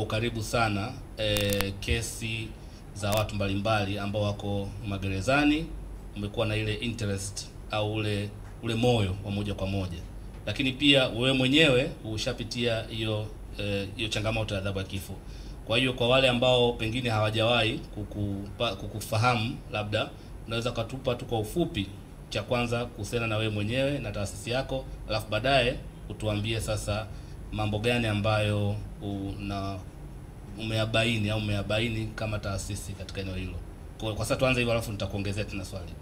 kwa ukaribu sana e, kesi za watu mbalimbali ambao wako magerezani. Umekuwa na ile interest au ule ule moyo wa moja kwa moja, lakini pia wewe mwenyewe ushapitia hiyo hiyo e, changamoto ya adhabu ya kifo. Kwa hiyo kwa wale ambao pengine hawajawahi kukupa, kukufahamu labda unaweza ukatupa tu kwa ufupi, cha kwanza kuhusiana na wewe mwenyewe na taasisi yako, alafu baadaye utuambie sasa mambo gani ambayo una umeyabaini au umeyabaini kama taasisi katika eneo hilo. Kwa, kwa sasa tuanze hivyo, alafu nitakuongezea tena swali.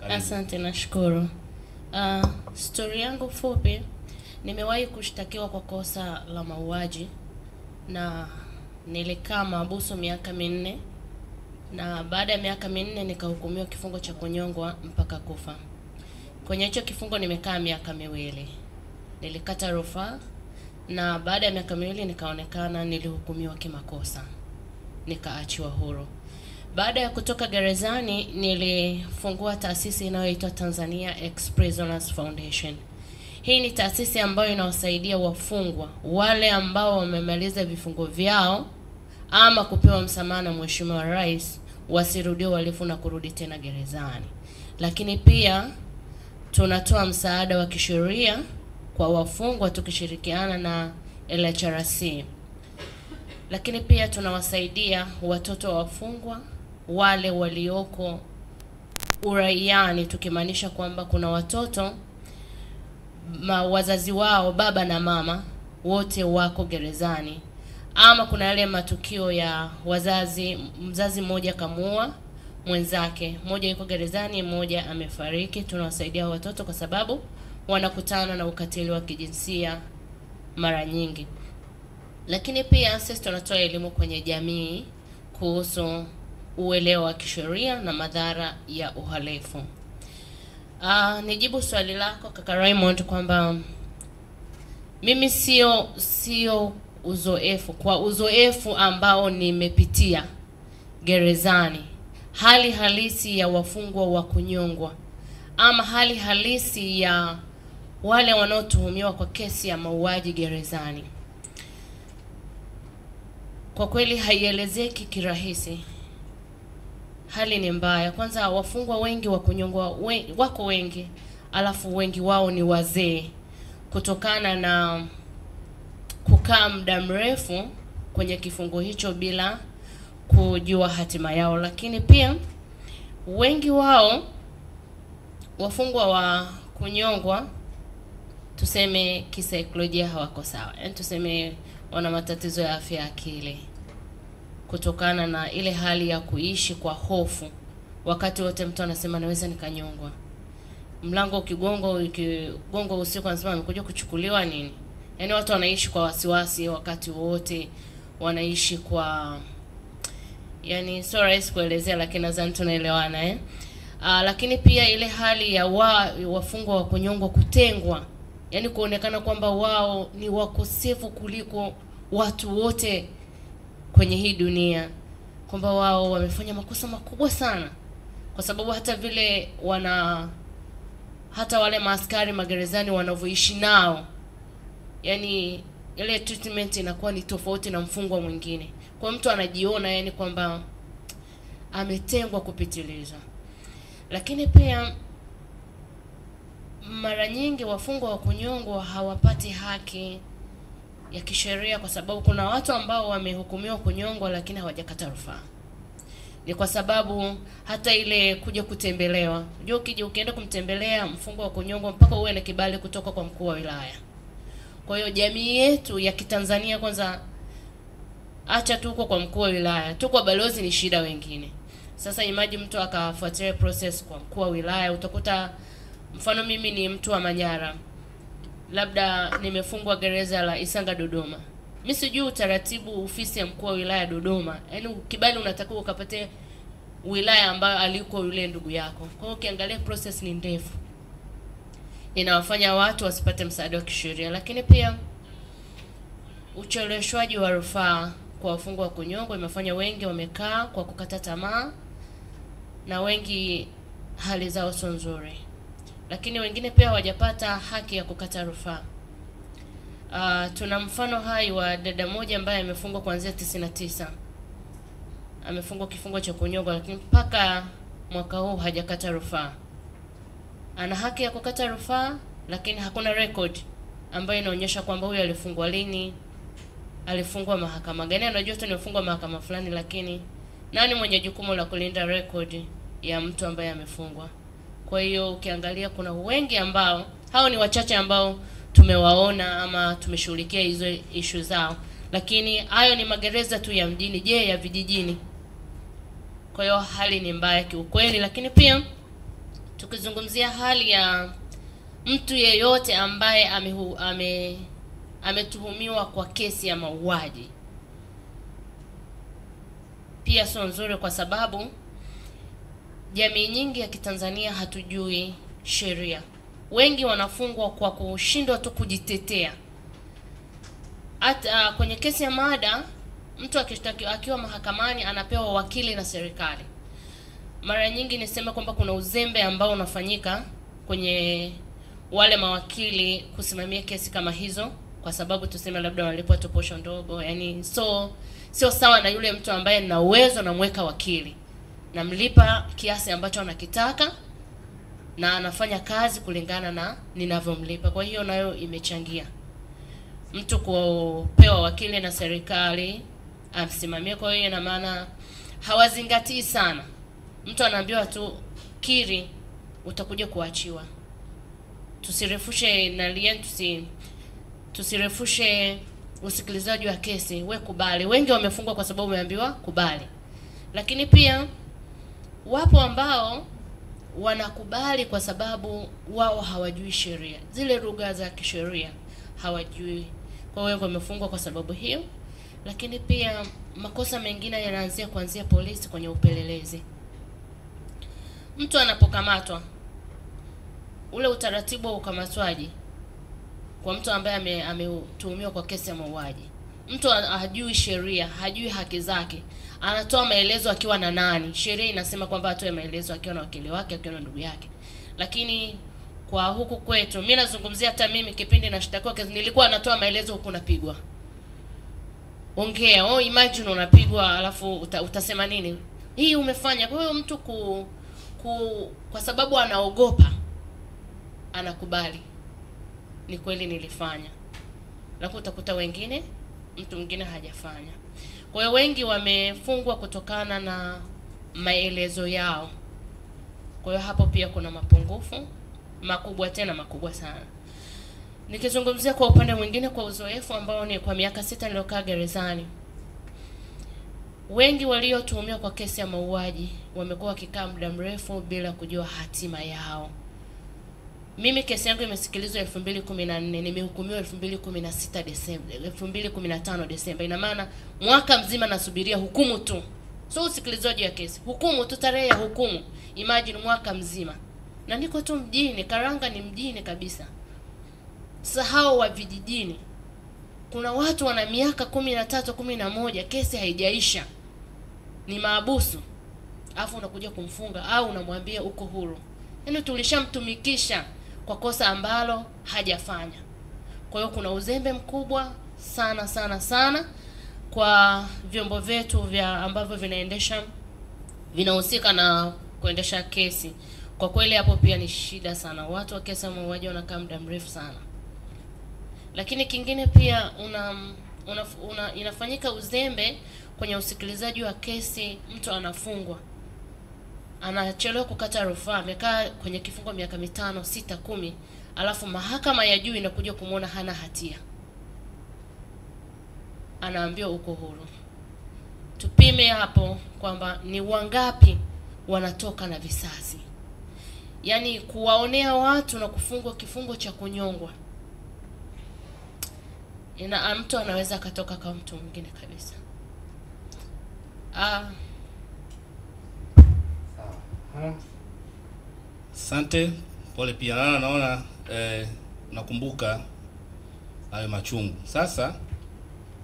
Karibu. Asante, nashukuru. Uh, stori yangu fupi, nimewahi kushtakiwa kwa kosa la mauaji na nilikaa mahabusu miaka minne, na baada ya miaka minne nikahukumiwa kifungo cha kunyongwa mpaka kufa. Kwenye hicho kifungo nimekaa miaka miwili, nilikata rufaa na baada ya miaka miwili nikaonekana nilihukumiwa kimakosa, nikaachiwa huru. Baada ya kutoka gerezani nilifungua taasisi inayoitwa Tanzania Ex Prisoners Foundation. Hii ni taasisi ambayo inawasaidia wafungwa wale ambao wamemaliza vifungo vyao ama kupewa msamaha na Mheshimiwa Rais wasirudie uhalifu na kurudi tena gerezani. Lakini pia tunatoa msaada wa kisheria kwa wafungwa tukishirikiana na LHRC. Lakini pia tunawasaidia watoto wa wafungwa wale walioko uraiani, tukimaanisha kwamba kuna watoto ma wazazi wao baba na mama wote wako gerezani, ama kuna yale matukio ya wazazi, mzazi mmoja kamuua mwenzake, mmoja yuko gerezani, mmoja amefariki. Tunawasaidia watoto kwa sababu wanakutana na ukatili wa kijinsia mara nyingi. Lakini pia sisi tunatoa elimu kwenye jamii kuhusu uelewa wa kisheria na madhara ya uhalifu. Uh, nijibu swali lako kaka Raymond kwamba mimi sio sio uzoefu kwa uzoefu ambao nimepitia gerezani, hali halisi ya wafungwa wa kunyongwa ama hali halisi ya wale wanaotuhumiwa kwa kesi ya mauaji gerezani, kwa kweli haielezeki kirahisi. Hali ni mbaya. Kwanza, wafungwa wengi wa kunyongwa we, wako wengi, alafu wengi wao ni wazee, kutokana na kukaa muda mrefu kwenye kifungo hicho bila kujua hatima yao. Lakini pia wengi wao wafungwa wa kunyongwa tuseme kisaikolojia hawako sawa, yaani tuseme wana matatizo ya afya ya akili kutokana na ile hali ya kuishi kwa hofu. Wakati wote mtu anasema naweza nikanyongwa, mlango ukigongwa, ukigongwa usiku anasema amekuja kuchukuliwa nini. Yaani watu wanaishi kwa wasiwasi wakati wote, wanaishi kwa yani, sio rahisi kuelezea, lakini nadhani tunaelewana eh? Aa, lakini pia ile hali ya wa, wafungwa wa kunyongwa kutengwa, yaani kuonekana kwamba wao ni wakosefu kuliko watu wote kwenye hii dunia, kwamba wao wamefanya makosa makubwa sana, kwa sababu hata vile wana hata wale maaskari magerezani wanavyoishi nao, yani ile treatment inakuwa ni tofauti na mfungwa mwingine. Kwa mtu anajiona yani kwamba ametengwa kupitiliza. Lakini pia mara nyingi wafungwa wa kunyongwa hawapati haki ya kisheria, kwa sababu kuna watu ambao wamehukumiwa kunyongwa lakini hawajakata rufaa. Ni kwa sababu hata ile kuja kutembelewa, unajua, ukija ukienda kumtembelea mfungwa wa kunyongwa mpaka uwe na kibali kutoka kwa mkuu wa wilaya. Kwa hiyo jamii yetu ya Kitanzania, kwanza acha tuko kwa mkuu wa wilaya, tu kwa balozi ni shida wengine sasa imagine mtu akafuatilia process kwa mkuu wa wilaya, utakuta mfano mimi ni mtu wa Manyara, labda nimefungwa gereza la Isanga Dodoma, mi sijui utaratibu ofisi ya mkuu wa wilaya Dodoma, yaani kibali unatakiwa ukapate wilaya ambayo aliko yule ndugu yako. Kwa hiyo ukiangalia process ni ndefu, inawafanya watu wasipate msaada wa kisheria, lakini pia ucheleweshwaji wa rufaa kwa wafungwa wa kunyongwa imefanya wengi wamekaa kwa kukata tamaa, na wengi hali zao sio nzuri, lakini wengine pia hawajapata haki ya kukata rufaa. Uh, tuna mfano hai wa dada moja ambaye amefungwa kuanzia 99 amefungwa kifungo cha kunyongwa, lakini mpaka mwaka huu hajakata rufaa. Ana haki ya kukata rufaa, lakini hakuna record ambayo inaonyesha kwamba huyu alifungwa lini, alifungwa mahakama gani. Anajua tu nimefungwa mahakama fulani, lakini nani mwenye jukumu la kulinda record ya mtu ambaye amefungwa? Kwa hiyo ukiangalia, kuna wengi ambao hao ni wachache ambao tumewaona ama tumeshughulikia hizo ishu zao, lakini hayo ni magereza tu ya mjini. Je, ya vijijini? Kwa hiyo hali ni mbaya kiukweli, lakini pia tukizungumzia hali ya mtu yeyote ambaye amehu, ame ametuhumiwa kwa kesi ya mauaji pia sio nzuri, kwa sababu jamii nyingi ya Kitanzania hatujui sheria. Wengi wanafungwa kwa kushindwa tu kujitetea. Hata uh, kwenye kesi ya mada mtu akishtakiwa akiwa mahakamani anapewa wakili na serikali. Mara nyingi niseme kwamba kuna uzembe ambao unafanyika kwenye wale mawakili kusimamia kesi kama hizo, kwa sababu tuseme labda wanalipwa tu posho ndogo, yani so sio sawa na yule mtu ambaye nina uwezo namweka wakili, namlipa kiasi ambacho anakitaka na anafanya kazi kulingana na ninavyomlipa. Kwa hiyo nayo imechangia mtu kupewa wakili na serikali amsimamie. Kwa hiyo ina maana hawazingatii sana, mtu anaambiwa tu kiri, utakuja kuachiwa. Tusirefushe nalien, tusi tusirefushe usikilizaji wa kesi, we kubali. Wengi wamefungwa kwa sababu umeambiwa kubali, lakini pia wapo ambao wanakubali kwa sababu wao hawajui sheria, zile lugha za kisheria hawajui. Kwa hiyo wamefungwa kwa sababu hiyo, lakini pia makosa mengine yanaanzia kuanzia polisi kwenye upelelezi. Mtu anapokamatwa, ule utaratibu wa ukamatwaji kwa mtu ambaye ametuhumiwa kwa kesi ya mauaji, mtu hajui sheria, hajui haki zake, anatoa maelezo akiwa na nani? Sheria inasema kwamba atoe maelezo akiwa na wakili wake, akiwa na ndugu yake. Lakini kwa huku kwetu, mimi nazungumzia, hata mimi kipindi nashtakiwa kesi, nilikuwa natoa maelezo huku napigwa. Ongea, oh, imagine unapigwa, alafu uta, utasema nini? Hii umefanya. Kwa hiyo mtu ku, ku kwa sababu anaogopa anakubali ni kweli nilifanya, lakini utakuta wengine, mtu mwingine hajafanya. Kwa hiyo wengi wamefungwa kutokana na maelezo yao. Kwa hiyo hapo pia kuna mapungufu makubwa, tena makubwa sana. Nikizungumzia kwa upande mwingine, kwa uzoefu ambao ni kwa miaka sita niliokaa gerezani, wengi waliotuhumiwa kwa kesi ya mauaji wamekuwa wakikaa muda mrefu bila kujua hatima yao. Mimi kesi yangu imesikilizwa 2014, nimehukumiwa 2016 Desemba, 2015 Desemba. Ina maana mwaka mzima nasubiria hukumu tu, so usikilizaji ya kesi, hukumu tu, tarehe ya hukumu. Imagine mwaka mzima, na niko tu mjini. Karanga ni mjini kabisa. Sahau wa vijijini, kuna watu wana miaka kumi na tatu kumi na moja kesi haijaisha, ni maabusu, Afu unakuja kumfunga au unamwambia uko huru. Yaani tulishamtumikisha kwa kosa ambalo hajafanya. Kwa hiyo kuna uzembe mkubwa sana sana sana kwa vyombo vyetu vya ambavyo vinaendesha vinahusika na kuendesha kesi. Kwa kweli hapo pia ni shida sana, watu wa kesi ya mauaji wanakaa muda mrefu sana. Lakini kingine pia una, una, una inafanyika uzembe kwenye usikilizaji wa kesi. Mtu anafungwa anachelewa kukata rufaa, amekaa kwenye kifungo miaka mitano, sita, kumi, alafu mahakama ya juu inakuja kumwona hana hatia, anaambiwa uko huru. Tupime hapo kwamba ni wangapi wanatoka na visasi, yaani kuwaonea watu na kufungwa kifungo cha kunyongwa. Ina mtu anaweza akatoka kama mtu mwingine kabisa. Ah, Asante, pole pia na naona eh, nakumbuka hayo machungu. Sasa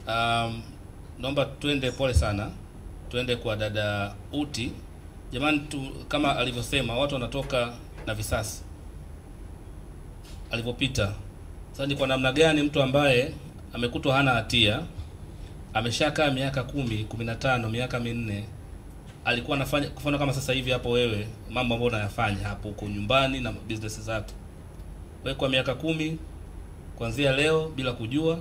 um, naomba twende, pole sana, twende kwa dada Uti. Jamani tu, kama alivyosema watu wanatoka na visasi, alivyopita Sasa ni kwa namna gani mtu ambaye amekutwa hana hatia ameshakaa miaka kumi, kumi na tano, miaka minne alikuwa anafanya kufanya kama sasa hivi hapo wewe, mambo ambayo unayafanya hapo huko nyumbani na business zako, wewe kwa miaka kumi kuanzia leo bila kujua,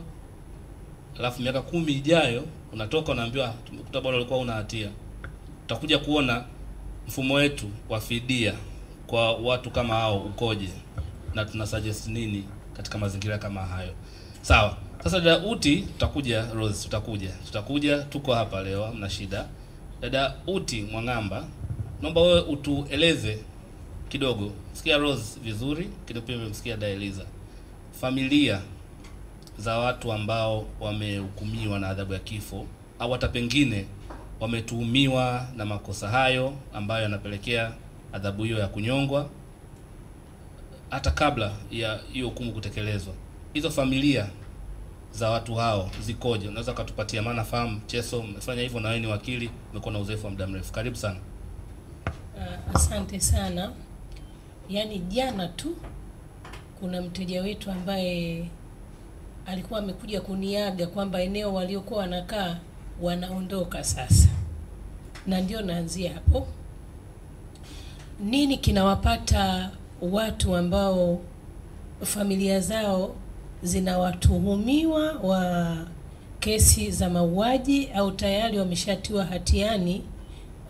alafu miaka kumi ijayo unatoka unaambiwa tumekuta bwana ulikuwa una hatia. Utakuja kuona mfumo wetu wa fidia kwa watu kama hao ukoje na tuna suggest nini katika mazingira kama hayo. Sawa. Sasa dada Uti, tutakuja Rose, tutakuja tutakuja, tuko hapa leo, mna shida. Dada Uti Mwang'amba, naomba wewe utueleze kidogo, sikia Rose vizuri kidogo, pia umemsikia Daeliza, familia za watu ambao wamehukumiwa na adhabu ya kifo au hata pengine wametuhumiwa na makosa hayo ambayo yanapelekea adhabu hiyo ya kunyongwa hata kabla ya hiyo hukumu kutekelezwa. Hizo familia za watu hao zikoje? Unaweza ukatupatia, maana fahamu Cheso umefanya hivyo na wewe ni wakili, umekuwa na uzoefu wa muda mrefu. Karibu sana. Uh, asante sana. Yaani jana tu kuna mteja wetu ambaye alikuwa amekuja kuniaga kwamba eneo waliokuwa wanakaa wanaondoka sasa, na ndio naanzia hapo. Nini kinawapata watu ambao familia zao zina watuhumiwa wa kesi za mauaji au tayari wameshatiwa hatiani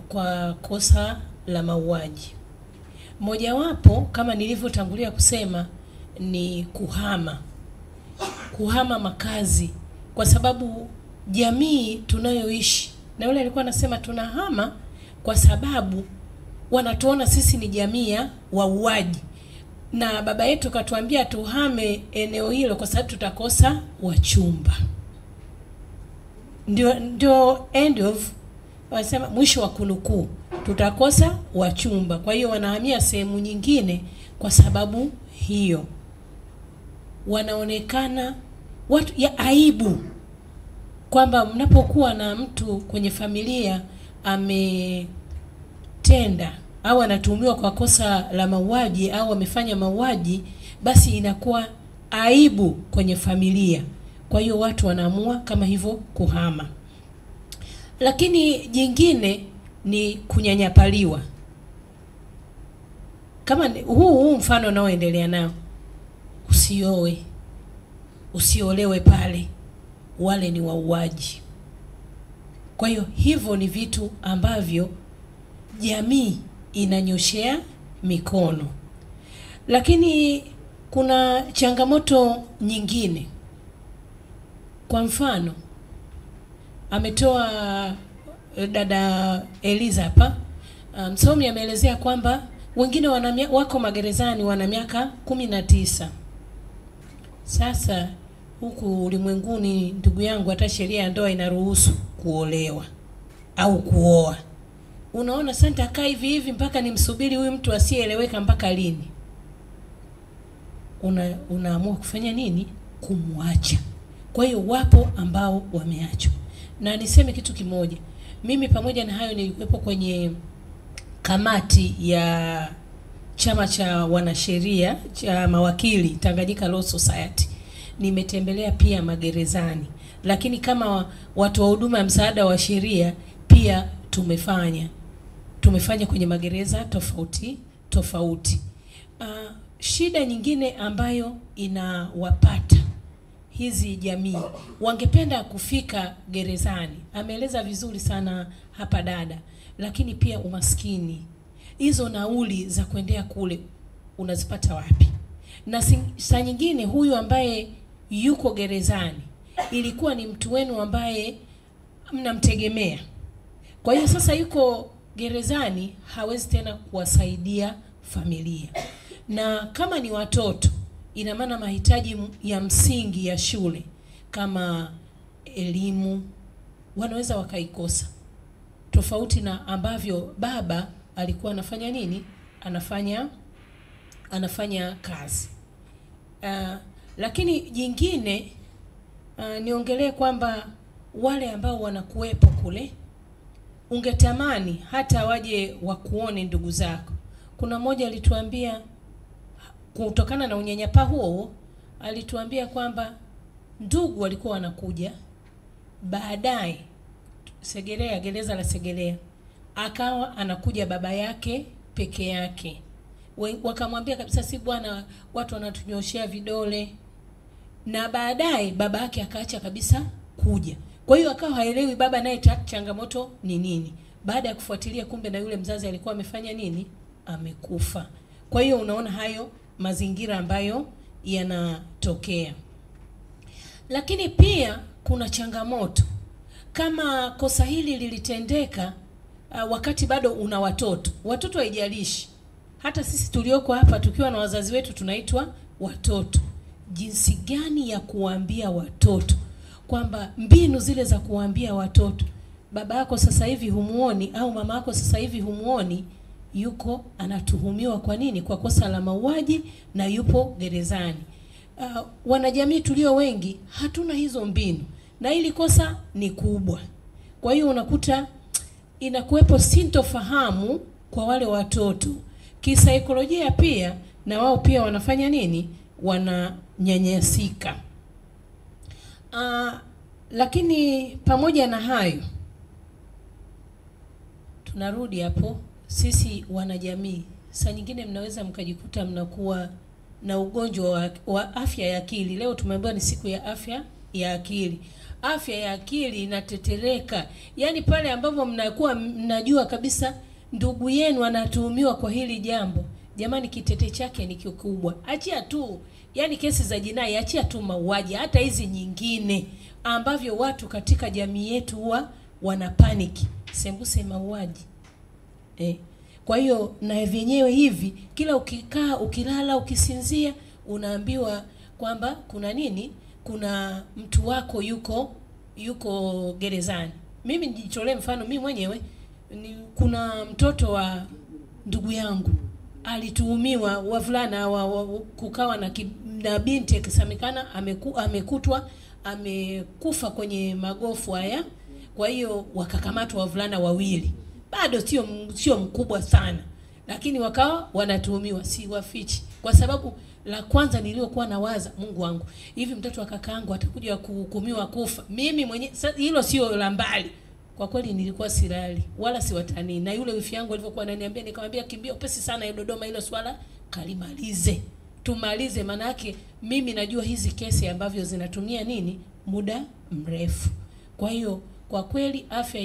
kwa kosa la mauaji. Mojawapo kama nilivyotangulia kusema ni kuhama, kuhama makazi, kwa sababu jamii tunayoishi, na yule alikuwa anasema tunahama kwa sababu wanatuona sisi ni jamii ya wauaji, na baba yetu katuambia tuhame eneo hilo kwa sababu tutakosa wachumba. Ndio, ndio end of wanasema mwisho wa kunukuu, tutakosa wachumba. Kwa hiyo wanahamia sehemu nyingine kwa sababu hiyo, wanaonekana watu ya aibu kwamba mnapokuwa na mtu kwenye familia ametenda au anatuhumiwa kwa kosa la mauaji au amefanya mauaji, basi inakuwa aibu kwenye familia. Kwa hiyo watu wanaamua kama hivyo kuhama. Lakini jingine ni kunyanyapaliwa, kama huu huu mfano unaoendelea nao, usioe, usiolewe pale, wale ni wauaji. Kwa hiyo hivyo ni vitu ambavyo jamii inanyoshea mikono, lakini kuna changamoto nyingine. Kwa mfano ametoa eh, dada Eliza hapa msomi um, ameelezea kwamba wengine wanamia, wako magerezani wana miaka kumi na tisa. Sasa huku ulimwenguni, ndugu yangu, hata sheria ya ndoa inaruhusu kuolewa au kuoa. Unaona, sasa nitakaa hivi hivi mpaka nimsubiri huyu mtu asiyeeleweka mpaka lini? Una, unaamua kufanya nini? Kumwacha. Kwa hiyo wapo ambao wameachwa, na niseme kitu kimoja, mimi pamoja na hayo nilikuwepo kwenye kamati ya chama cha wanasheria cha mawakili Tanganyika Law Society. Nimetembelea pia magerezani, lakini kama watu wa huduma ya msaada wa sheria pia tumefanya tumefanya kwenye magereza tofauti tofauti. Uh, shida nyingine ambayo inawapata hizi jamii wangependa kufika gerezani, ameeleza vizuri sana hapa dada, lakini pia umaskini, hizo nauli za kuendea kule unazipata wapi? Na saa nyingine huyu ambaye yuko gerezani ilikuwa ni mtu wenu ambaye mnamtegemea. Kwa hiyo sasa yuko gerezani, hawezi tena kuwasaidia familia, na kama ni watoto, ina maana mahitaji ya msingi ya shule kama elimu wanaweza wakaikosa, tofauti na ambavyo baba alikuwa anafanya nini, anafanya anafanya kazi. Uh, lakini jingine uh, niongelee kwamba wale ambao wanakuwepo kule ungetamani hata waje wakuone ndugu zako. Kuna mmoja alituambia kutokana na unyanyapaa huo alituambia kwamba ndugu walikuwa wanakuja baadaye Segerea, gereza la Segerea, akawa anakuja baba yake peke yake. Wakamwambia kabisa, si bwana, watu wanatunyoshea vidole, na baadaye baba yake akaacha kabisa kuja. Kwa hiyo akawa haelewi baba naye changamoto ni nini. Baada ya kufuatilia, kumbe na yule mzazi alikuwa amefanya nini? Amekufa. Kwa hiyo unaona hayo mazingira ambayo yanatokea, lakini pia kuna changamoto kama kosa hili lilitendeka uh, wakati bado una watoto. Watoto haijalishi, hata sisi tulioko hapa tukiwa na wazazi wetu tunaitwa watoto. Jinsi gani ya kuwaambia watoto kwamba mbinu zile za kuwaambia watoto, baba yako sasa hivi humuoni au mama yako sasa hivi humuoni, yuko anatuhumiwa kwa nini? Kwa kosa la mauaji na yupo gerezani. Uh, wanajamii tulio wengi hatuna hizo mbinu na hili kosa ni kubwa. Kwa hiyo unakuta inakuwepo sintofahamu kwa wale watoto kisaikolojia, pia na wao pia wanafanya nini? Wananyanyasika. Uh, lakini pamoja na hayo, tunarudi hapo, sisi wanajamii, saa nyingine mnaweza mkajikuta mnakuwa na ugonjwa wa, wa afya ya akili. Leo tumeambiwa ni siku ya afya ya akili. Afya ya akili inatetereka, yaani pale ambapo mnakuwa mnajua kabisa ndugu yenu anatuhumiwa kwa hili jambo, jamani, kitete chake ni kikubwa. Achia tu, yaani kesi za jinai, achia tu mauaji, hata hizi nyingine ambavyo watu katika jamii yetu huwa wana paniki, sembuse mauaji eh. Kwa hiyo na vyenyewe hivi, kila ukikaa, ukilala, ukisinzia, unaambiwa kwamba kuna nini, kuna mtu wako yuko yuko gerezani. Mimi nijitolee mfano, mimi mwenyewe ni, kuna mtoto wa ndugu yangu alituhumiwa wavulana wa, wa, kukawa na, na binti akisemekana ameku, amekutwa amekufa kwenye magofu haya. Kwa hiyo wakakamatwa wavulana wawili, bado sio sio mkubwa sana, lakini wakawa wanatuhumiwa, si wafichi, kwa sababu la kwanza niliyokuwa nawaza, Mungu wangu, hivi mtoto wa kakaangu atakuja kuhukumiwa kufa? Mimi mwenyewe hilo sio la mbali. Kwa kweli nilikuwa silali wala siwatanii, na yule wifi yangu alivyokuwa ananiambia, nikamwambia kimbia upesi sana ya Dodoma, hilo swala kalimalize, tumalize. Manake mimi najua hizi kesi ambavyo zinatumia nini muda mrefu. Kwa hiyo kwa kweli afya